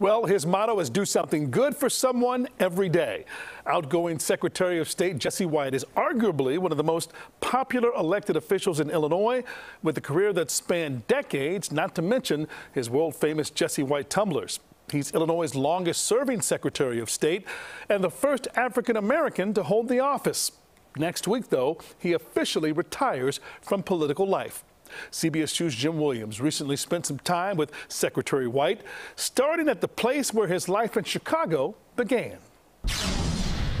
Well, his motto is do something good for someone every day. Outgoing Secretary of State Jesse White is arguably one of the most popular elected officials in Illinois with a career that spanned decades, not to mention his world famous Jesse White tumblers. He's Illinois' longest serving Secretary of State and the first African American to hold the office. Next week, though, he officially retires from political life. CBS 2's Jim Williams recently spent some time with Secretary White, starting at the place where his life in Chicago began.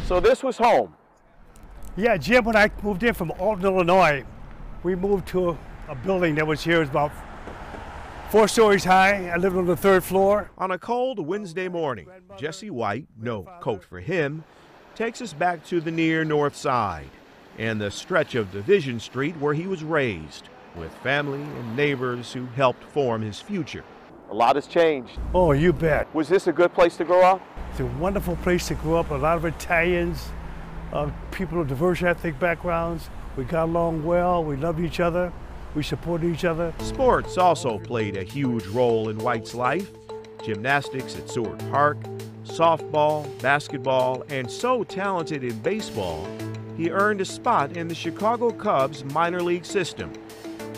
So this was home? Yeah, Jim, when I moved in from Alton, Illinois, we moved to a, a building that was here, it was about four stories high. I lived on the third floor. On a cold Wednesday morning, Jesse White, no coat for him, takes us back to the near north side and the stretch of Division Street where he was raised with family and neighbors who helped form his future. A lot has changed. Oh, you bet. Was this a good place to grow up? It's a wonderful place to grow up. A lot of Italians, uh, people of diverse ethnic backgrounds. We got along well. We loved each other. We supported each other. Sports also played a huge role in White's life. Gymnastics at Seward Park, softball, basketball, and so talented in baseball, he earned a spot in the Chicago Cubs minor league system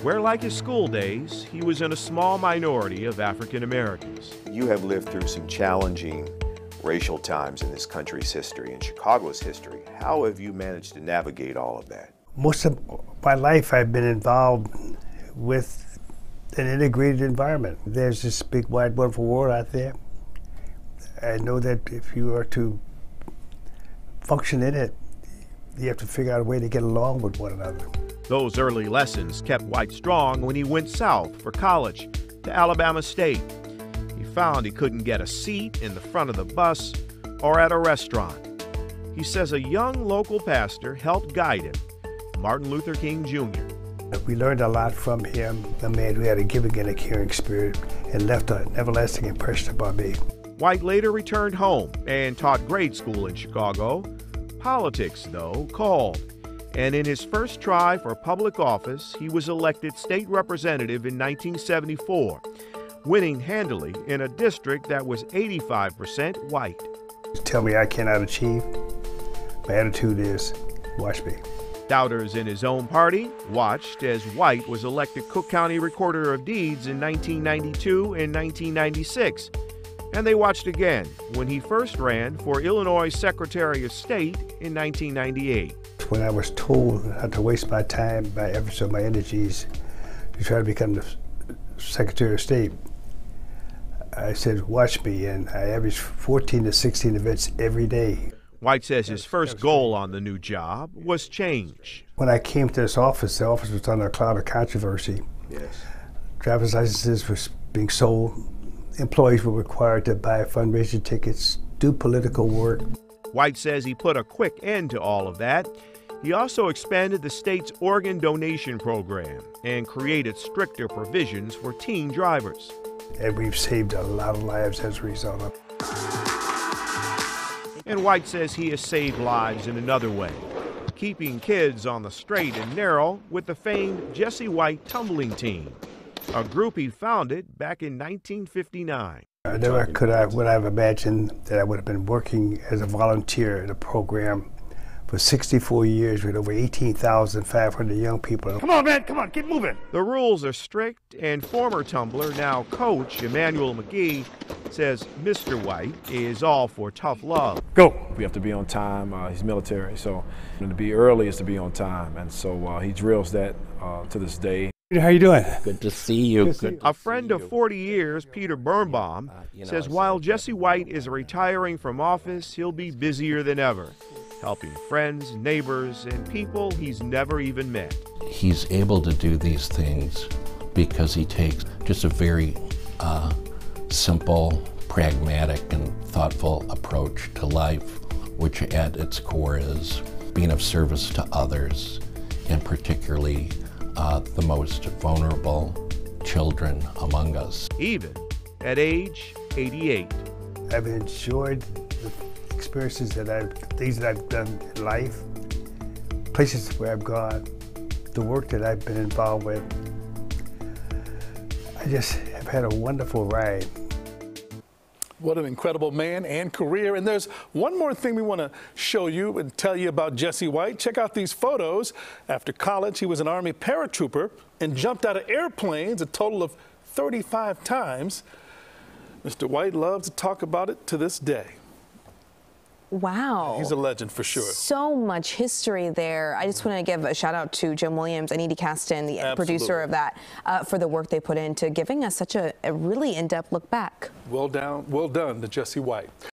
where, like his school days, he was in a small minority of African Americans. You have lived through some challenging racial times in this country's history, in Chicago's history. How have you managed to navigate all of that? Most of my life, I've been involved with an integrated environment. There's this big, wide, wonderful world out there. I know that if you are to function in it, you have to figure out a way to get along with one another. Those early lessons kept White strong when he went south for college to Alabama State. He found he couldn't get a seat in the front of the bus or at a restaurant. He says a young local pastor helped guide him, Martin Luther King Jr. We learned a lot from him, a man who had a giving and a caring spirit and left an everlasting impression upon me. White later returned home and taught grade school in Chicago. Politics, though, called and in his first try for public office, he was elected state representative in 1974, winning handily in a district that was 85% white. Tell me I cannot achieve. My attitude is, watch me. Doubters in his own party watched as White was elected Cook County Recorder of Deeds in 1992 and 1996. And they watched again when he first ran for Illinois Secretary of State in 1998 when I was told not to waste my time, my efforts, or my energies to try to become the Secretary of State, I said, watch me, and I averaged 14 to 16 events every day. White says his first goal on the new job was change. When I came to this office, the office was under a cloud of controversy. Yes. Driver's licenses were being sold. Employees were required to buy fundraising tickets, do political work. White says he put a quick end to all of that he also expanded the state's organ donation program and created stricter provisions for teen drivers. And we've saved a lot of lives as a result of And White says he has saved lives in another way, keeping kids on the straight and narrow with the famed Jesse White tumbling team, a group he founded back in 1959. I never could I would have imagined that I would have been working as a volunteer in a program for 64 years with over 18,500 young people. Come on, man, come on, get moving. The rules are strict, and former tumbler, now coach Emmanuel McGee, says Mr. White is all for tough love. Go. We have to be on time. Uh, he's military, so to be early is to be on time, and so uh, he drills that uh, to this day. How you doing? Good to see you. Good Good a friend of 40 years, Peter Birnbaum, uh, you know, says while Jesse White is retiring from office, he'll be busier than ever helping friends, neighbors, and people he's never even met. He's able to do these things because he takes just a very uh, simple, pragmatic, and thoughtful approach to life, which at its core is being of service to others, and particularly uh, the most vulnerable children among us. Even at age 88. I've enjoyed the experiences that I've, things that I've done in life, places where I've gone, the work that I've been involved with. I just have had a wonderful ride. What an incredible man and career. And there's one more thing we want to show you and tell you about Jesse White. Check out these photos. After college, he was an Army paratrooper and jumped out of airplanes a total of 35 times. Mr. White loves to talk about it to this day. Wow. He's a legend for sure. So much history there. I just want to give a shout out to Jim Williams and Edie Caston, the producer of that, uh, for the work they put into giving us such a, a really in depth look back. Well down, well done to Jesse White.